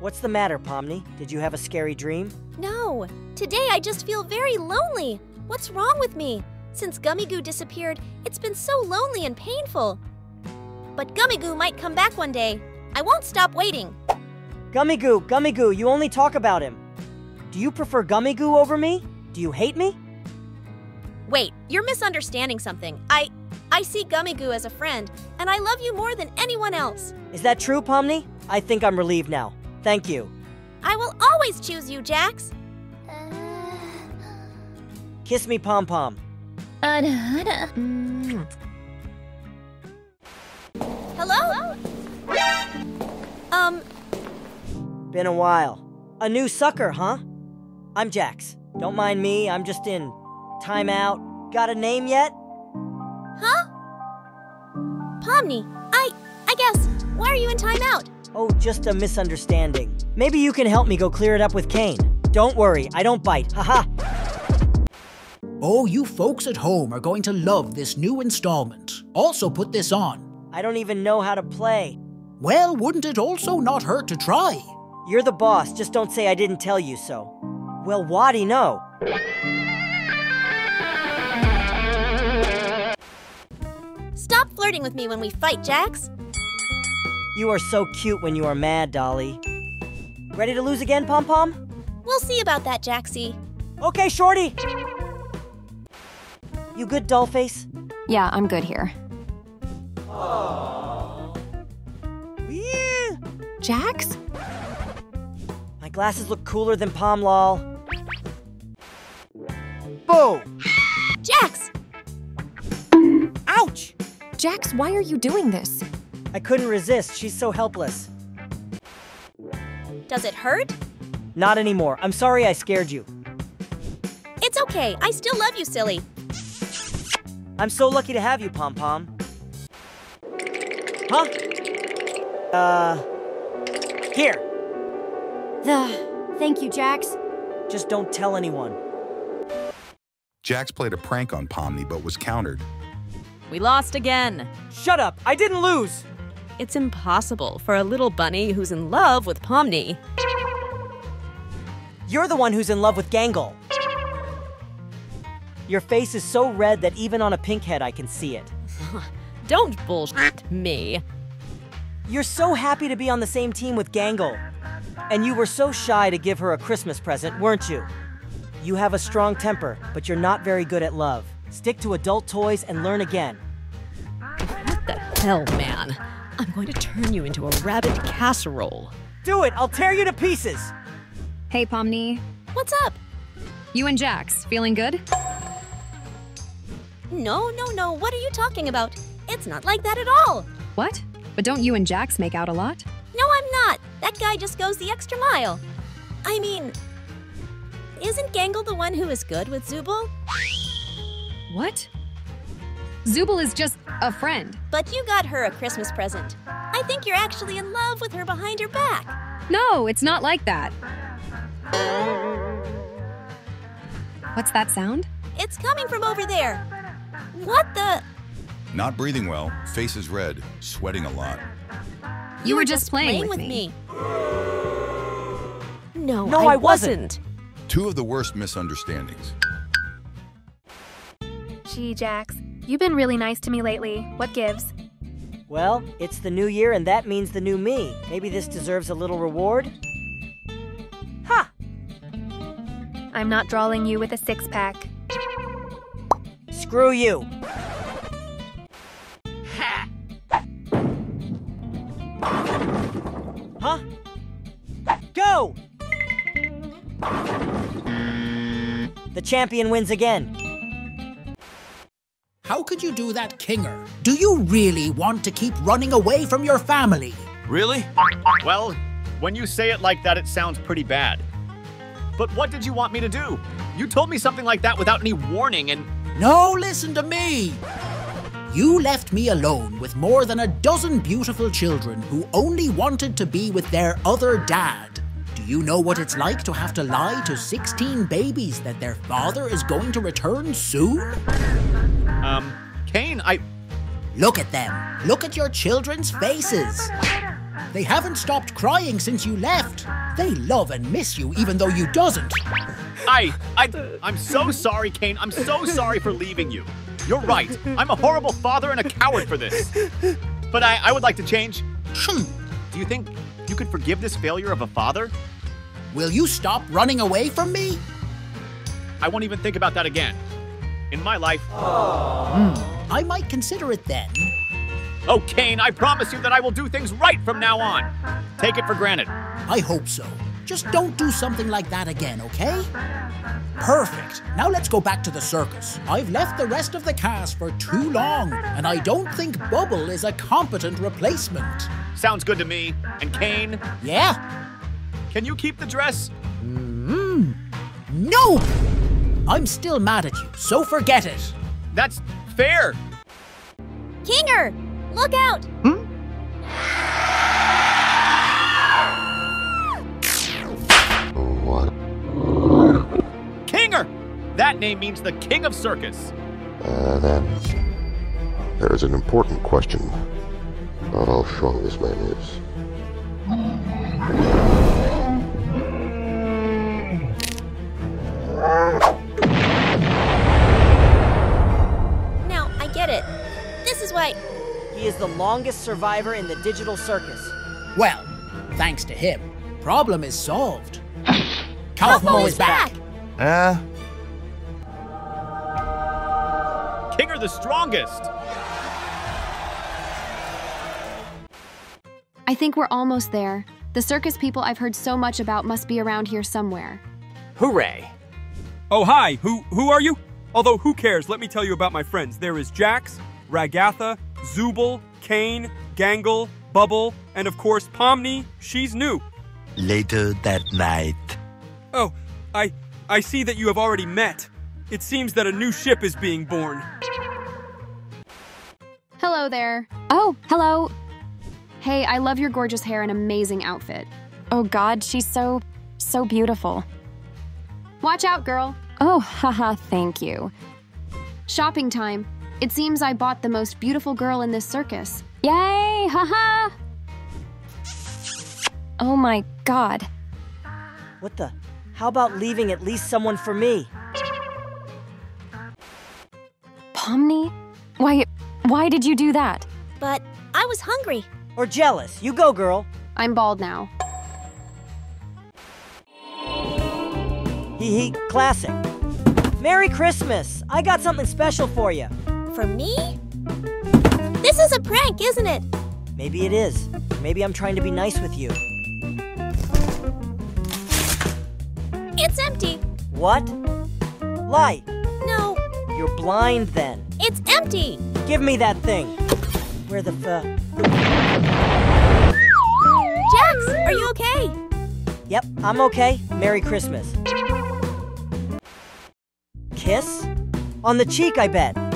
What's the matter, Pomni? Did you have a scary dream? No. Today I just feel very lonely. What's wrong with me? Since Gummigoo disappeared, it's been so lonely and painful. But Gummigoo might come back one day. I won't stop waiting. Gummigoo, Gummy Goo, you only talk about him. Do you prefer Gummigoo over me? Do you hate me? Wait, you're misunderstanding something. I I see Gummigoo as a friend, and I love you more than anyone else. Is that true, Pomni? I think I'm relieved now. Thank you. I will always choose you, Jax. Kiss me, Pom Pom. Hello? Um, Been a while. A new sucker, huh? I'm Jax. Don't mind me, I'm just in timeout. Got a name yet? huh? Pomni, I I guess. Why are you in timeout? Oh, just a misunderstanding. Maybe you can help me go clear it up with Caine. Don't worry, I don't bite. Haha. Oh, you folks at home are going to love this new installment. Also, put this on. I don't even know how to play. Well, wouldn't it also not hurt to try? You're the boss, just don't say I didn't tell you so. Well, Waddy, no. Stop flirting with me when we fight, Jax. You are so cute when you are mad, Dolly. Ready to lose again, Pom Pom? We'll see about that, Jaxie. Okay, Shorty. You good, Dollface? Yeah, I'm good here. Aww. Yeah. Jax? My glasses look cooler than Pom Lol. Boo! Jax! Ouch! Jax, why are you doing this? I couldn't resist. She's so helpless. Does it hurt? Not anymore. I'm sorry I scared you. It's okay. I still love you, silly. I'm so lucky to have you, Pom Pom. Huh? Uh. Here. The. Thank you, Jax. Just don't tell anyone. Jax played a prank on Pomni but was countered. We lost again. Shut up! I didn't lose! It's impossible for a little bunny who's in love with Pomni. You're the one who's in love with Gangle. Your face is so red that even on a pink head I can see it. Don't bullshit me. You're so happy to be on the same team with Gangle. And you were so shy to give her a Christmas present, weren't you? You have a strong temper, but you're not very good at love. Stick to adult toys and learn again. What the hell, man? I'm going to turn you into a rabbit casserole. Do it! I'll tear you to pieces! Hey, Pomni. What's up? You and Jax, feeling good? No, no, no. What are you talking about? It's not like that at all. What? But don't you and Jax make out a lot? No, I'm not. That guy just goes the extra mile. I mean, isn't Gangle the one who is good with Zooble? What? Zooble is just a friend. But you got her a Christmas present. I think you're actually in love with her behind her back. No, it's not like that. What's that sound? It's coming from over there. What the? Not breathing well, face is red, sweating a lot. You were just playing with me. No, No, I, I wasn't. Two of the worst misunderstandings. Gee, Jax, you've been really nice to me lately. What gives? Well, it's the new year and that means the new me. Maybe this deserves a little reward? Ha! I'm not drawing you with a six pack. Screw you! Huh? Go! The champion wins again. How could you do that, Kinger? Do you really want to keep running away from your family? Really? Well, when you say it like that, it sounds pretty bad. But what did you want me to do? You told me something like that without any warning, and No, listen to me! You left me alone with more than a dozen beautiful children who only wanted to be with their other dad. You know what it's like to have to lie to 16 babies that their father is going to return soon? um, Caine, I. Look at them. Look at your children's faces. They haven't stopped crying since you left. They love and miss you even though you doesn't. I, I, I'm so sorry, Caine. I'm so sorry for leaving you. You're right. I'm a horrible father and a coward for this. But I, I would like to change. Do you think you could forgive this failure of a father? Will you stop running away from me? I won't even think about that again. In my life. Hmm. I might consider it then. Oh, Caine, I promise you that I will do things right from now on. Take it for granted. I hope so. Just don't do something like that again, okay? Perfect. Now let's go back to the circus. I've left the rest of the cast for too long, and I don't think Bubble is a competent replacement. Sounds good to me. And Caine? Yeah? Can you keep the dress? Mm-hmm. No! I'm still mad at you, so forget it. That's fair. Kinger, look out! Hmm? What? Kinger! That name means the king of circus. Uh, then, there is an important question about how strong this man is. Longest survivor in the digital circus. Well, thanks to him, problem is solved. Kaufmo is back! Eh? Kinger the strongest! I think we're almost there. The circus people I've heard so much about must be around here somewhere. Hooray! Oh, hi. Who who are you? Although, who cares? Let me tell you about my friends. There is Jax, Ragatha, Zooble, Caine, Gangle, Bubble, and of course, Pomni. She's new. Later that night. Oh, I I see that you have already met. It seems that a new ship is being born. Hello there. Oh, hello. Hey, I love your gorgeous hair and amazing outfit. Oh god, she's so, so beautiful. Watch out, girl. Oh, haha, thank you. Shopping time. It seems I bought the most beautiful girl in this circus. Yay, haha! Oh my god. What the? How about leaving at least someone for me? Pomni? Why, why did you do that? But I was hungry. Or jealous. You go, girl. I'm bald now. Hee hee, classic. Merry Christmas! I got something special for you. For me? This is a prank, isn't it? Maybe it is. Maybe I'm trying to be nice with you. It's empty. What? Light. No. You're blind then. It's empty. Give me that thing. Where the f. Jax, are you okay? Yep, I'm okay. Merry Christmas. Kiss? On the cheek, I bet.